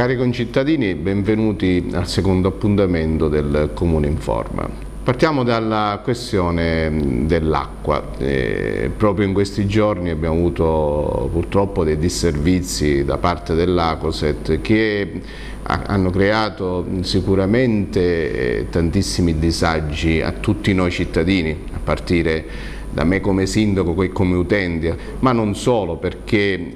cari concittadini, benvenuti al secondo appuntamento del Comune Informa. Partiamo dalla questione dell'acqua. Eh, proprio in questi giorni abbiamo avuto purtroppo dei disservizi da parte dell'Acoset che hanno creato sicuramente eh, tantissimi disagi a tutti noi cittadini, a partire da me come sindaco e come utente, ma non solo perché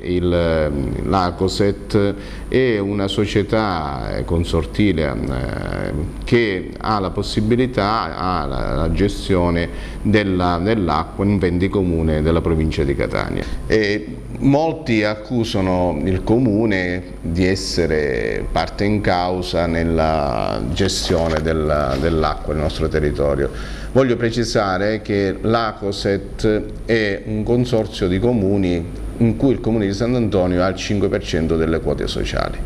l'Acoset è una società consortile eh, che ha la possibilità, ha la, la gestione dell'acqua dell in 20 comuni della provincia di Catania. E molti accusano il comune di essere parte in causa nella gestione dell'acqua dell nel nostro territorio. Voglio precisare che l'ACOSET è un consorzio di comuni in cui il comune di Sant'Antonio ha il 5% delle quote sociali.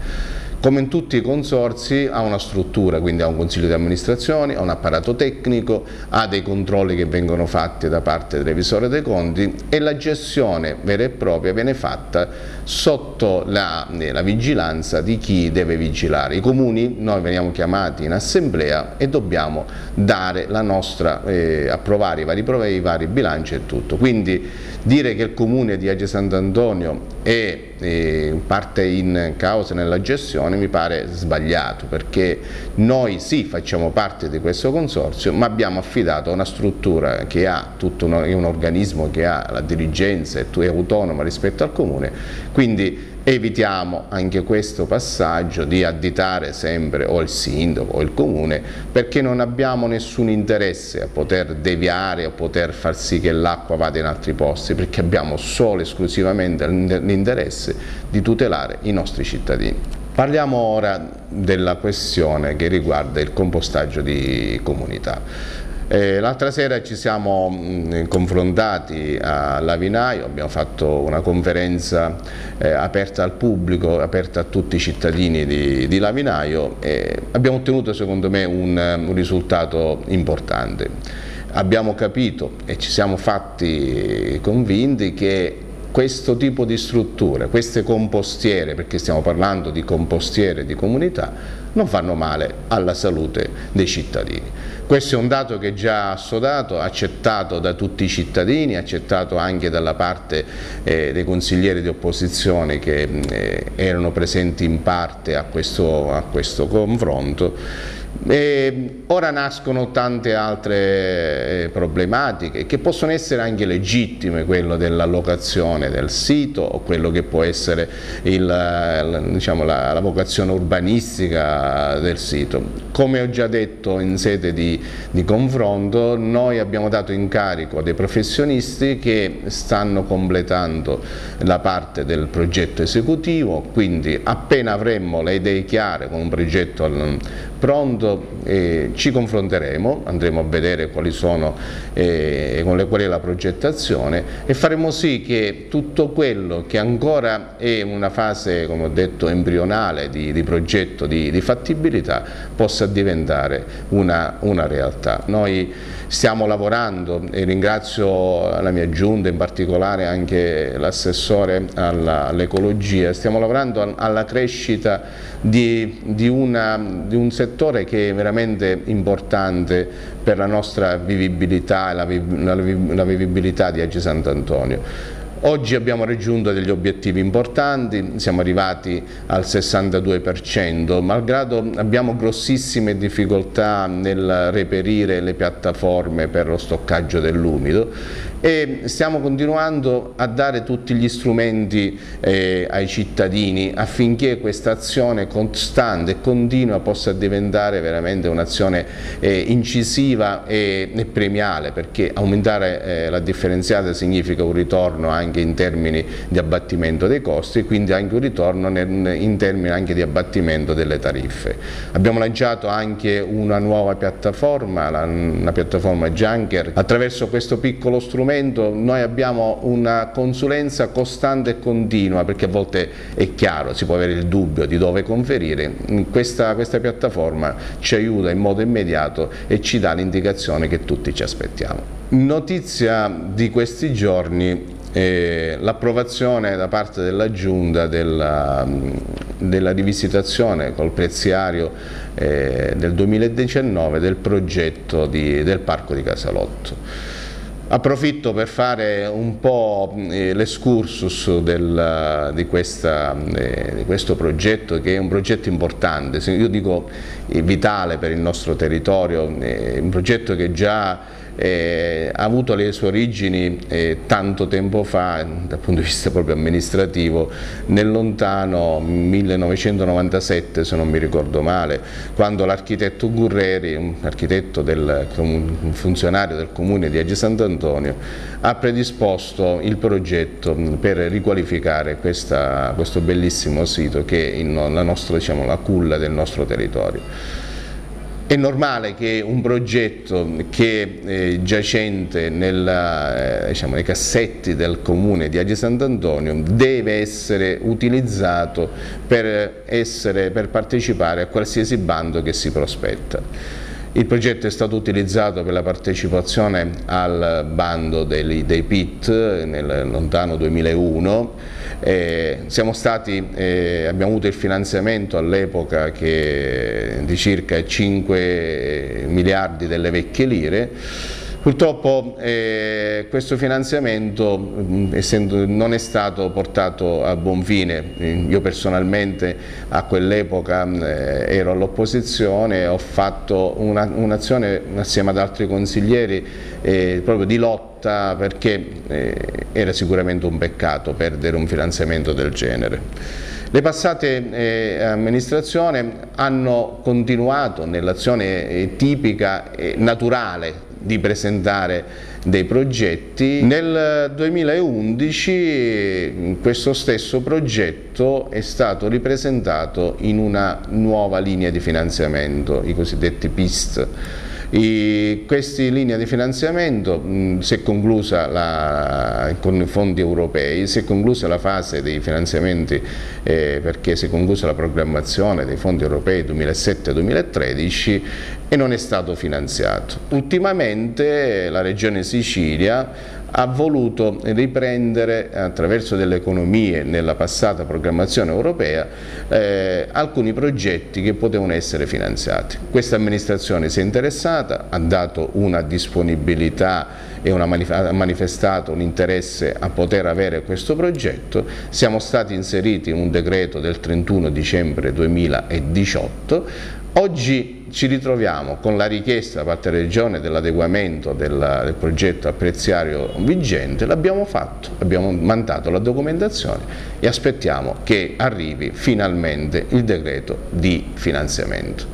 Come in tutti i consorsi ha una struttura, quindi ha un consiglio di amministrazione, ha un apparato tecnico, ha dei controlli che vengono fatti da parte del revisore dei conti e la gestione vera e propria viene fatta sotto la, la vigilanza di chi deve vigilare. I comuni, noi veniamo chiamati in assemblea e dobbiamo dare la nostra, eh, approvare i vari, i vari bilanci e tutto. Quindi dire che il comune di Age Sant'Antonio è eh, parte in causa nella gestione mi pare sbagliato perché noi sì facciamo parte di questo consorzio ma abbiamo affidato a una struttura che ha tutto un, un organismo che ha la dirigenza e è autonoma rispetto al comune quindi evitiamo anche questo passaggio di additare sempre o il sindaco o il comune perché non abbiamo nessun interesse a poter deviare o poter far sì che l'acqua vada in altri posti perché abbiamo solo e esclusivamente l'interesse di tutelare i nostri cittadini. Parliamo ora della questione che riguarda il compostaggio di comunità. Eh, L'altra sera ci siamo mh, confrontati a Lavinaio, abbiamo fatto una conferenza eh, aperta al pubblico, aperta a tutti i cittadini di, di Lavinaio e abbiamo ottenuto secondo me un, un risultato importante. Abbiamo capito e ci siamo fatti convinti che questo tipo di strutture, queste compostiere, perché stiamo parlando di compostiere di comunità, non fanno male alla salute dei cittadini. Questo è un dato che è già assodato, accettato da tutti i cittadini, accettato anche dalla parte eh, dei consiglieri di opposizione che eh, erano presenti in parte a questo, a questo confronto e ora nascono tante altre eh, problematiche che possono essere anche legittime, quello dell'allocazione del sito o quello che può essere il, diciamo, la, la, vocazione urbanistica del sito. Come ho già detto in sede di, di confronto, noi abbiamo dato incarico a dei professionisti che stanno completando la parte del progetto esecutivo, quindi appena avremo le idee chiare con un progetto pronto eh, ci confronteremo, andremo a vedere quali sono eh, con le quali è la progettazione e faremo sì che tutto quello che ancora è una fase, come ho detto, embrionale di, di progetto, di, di, fattibilità, possa diventare una, una realtà. Noi stiamo lavorando e ringrazio la mia giunta, in particolare anche l'assessore all'ecologia, stiamo lavorando alla crescita di, di, una, di un settore che è veramente importante per la nostra vivibilità e la vivibilità di Agi Sant'Antonio. Oggi abbiamo raggiunto degli obiettivi importanti, siamo arrivati al 62%, malgrado abbiamo grossissime difficoltà nel reperire le piattaforme per lo stoccaggio dell'umido e stiamo continuando a dare tutti gli strumenti eh, ai cittadini affinché questa azione costante e continua possa diventare veramente un'azione eh, incisiva e, e, premiale perché aumentare eh, la differenziata significa un ritorno anche in termini di abbattimento dei costi e quindi anche un ritorno in termini anche di abbattimento delle tariffe. Abbiamo lanciato anche una nuova piattaforma, la, piattaforma Junker, attraverso questo piccolo strumento noi abbiamo una consulenza costante e continua perché a volte è chiaro, si può avere il dubbio di dove conferire, questa, questa piattaforma ci aiuta in modo immediato e ci dà l'indicazione che tutti ci aspettiamo. Notizia di questi giorni l'approvazione da parte della Giunta della, della rivisitazione col preziario eh, del 2019 del progetto di, del Parco di Casalotto. Approfitto per fare un po' eh, l'escursus di, eh, di, questo progetto che è un progetto importante, io dico vitale per il nostro territorio, un progetto che già eh, ha avuto le sue origini eh, tanto tempo fa dal punto di vista proprio amministrativo nel lontano 1997 se non mi ricordo male quando l'architetto Gurreri un architetto del, un funzionario del comune di Agi Sant'Antonio ha predisposto il progetto per riqualificare questa, questo bellissimo sito che è la, nostra, diciamo, la culla del nostro territorio. È normale che un progetto che è eh, giacente nella, eh, diciamo, nei cassetti del comune di Agi Sant'Antonio deve essere utilizzato per, essere, per partecipare a qualsiasi bando che si prospetta. Il progetto è stato utilizzato per la partecipazione al bando dei, dei PIT nel lontano 2001, eh, stati, eh, abbiamo avuto il finanziamento all'epoca di circa 5 miliardi delle vecchie lire, Purtroppo eh, questo finanziamento mh, essendo, non è stato portato a buon fine, io personalmente a quell'epoca eh, ero all'opposizione, ho fatto un'azione un assieme ad altri consiglieri eh, proprio di lotta perché eh, era sicuramente un peccato perdere un finanziamento del genere. Le passate eh, amministrazioni hanno continuato nell'azione eh, tipica e naturale di presentare dei progetti. Nel 2011 questo stesso progetto è stato ripresentato in una nuova linea di finanziamento, i cosiddetti PIST i, queste linee di finanziamento mh, si è conclusa la, con i fondi europei, si è conclusa la fase dei finanziamenti eh, perché si è conclusa la programmazione dei fondi europei 2007-2013 e non è stato finanziato. Ultimamente la Regione Sicilia ha voluto riprendere attraverso delle economie nella passata programmazione europea eh, alcuni progetti che potevano essere finanziati. Questa amministrazione si è interessata, ha dato una disponibilità e una manif ha manifestato un interesse a poter avere questo progetto, siamo stati inseriti in un decreto del 31 dicembre 2018 Oggi ci ritroviamo con la richiesta da parte della Regione dell'adeguamento del, del, progetto a preziario vigente, l'abbiamo fatto, abbiamo mandato la documentazione e aspettiamo che arrivi finalmente il decreto di finanziamento.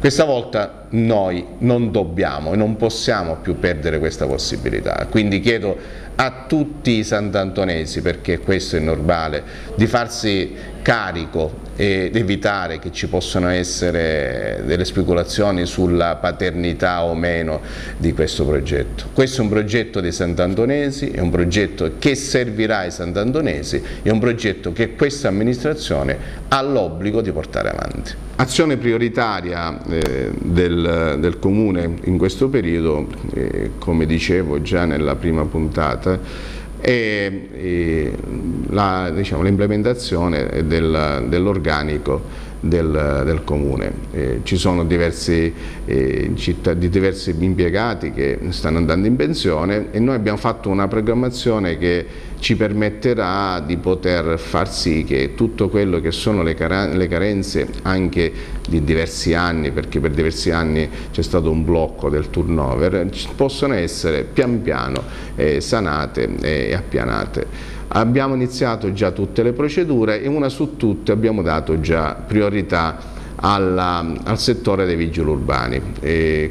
Questa volta noi non dobbiamo e non possiamo più perdere questa possibilità, quindi chiedo a tutti i santantonesi, perché questo è normale, di farsi carico ed evitare che ci possano essere delle speculazioni sulla paternità o meno di questo progetto. Questo è un progetto dei Sant'Antonesi, è un progetto che servirà ai Sant'Antonesi, è un progetto che questa amministrazione ha l'obbligo di portare avanti. Azione prioritaria eh, del, del, Comune in questo periodo, eh, come dicevo già nella prima puntata, e, diciamo, l'implementazione diciamo, del, dell'organico del, del, comune. Eh, ci sono diversi, eh, città, diversi, impiegati che stanno andando in pensione e noi abbiamo fatto una programmazione che ci permetterà di poter far sì che tutto quello che sono le, le carenze anche di diversi anni, perché per diversi anni c'è stato un blocco del turnover, possono essere pian piano eh, sanate e appianate. Abbiamo iniziato già tutte le procedure e una su tutte abbiamo dato già priorità alla, al settore dei vigili urbani.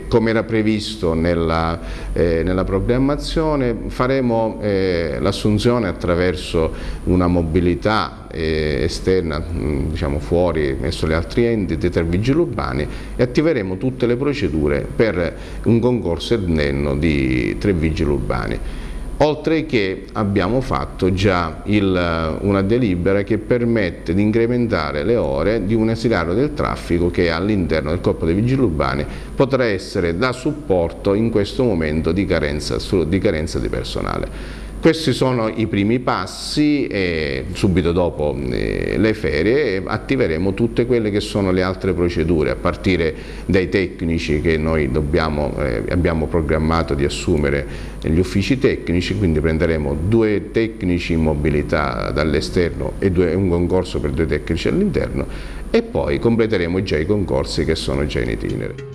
come era previsto nella, eh, nella programmazione faremo eh, l'assunzione attraverso una mobilità eh, esterna, mh, diciamo fuori, verso gli altri enti dei tre vigili urbani e attiveremo tutte le procedure per un concorso esterno di tre vigili urbani oltre che abbiamo fatto già il, una delibera che permette di incrementare le ore di un esiliario del traffico che all'interno del corpo dei vigili urbani potrà essere da supporto in questo momento di carenza di, carenza di personale. Questi sono i primi passi e subito dopo eh, le ferie attiveremo tutte quelle che sono le altre procedure a partire dai tecnici che noi dobbiamo, eh, abbiamo programmato di assumere negli uffici tecnici, quindi prenderemo due tecnici in mobilità dall'esterno e due, un concorso per due tecnici all'interno e poi completeremo già i concorsi che sono già in itinere.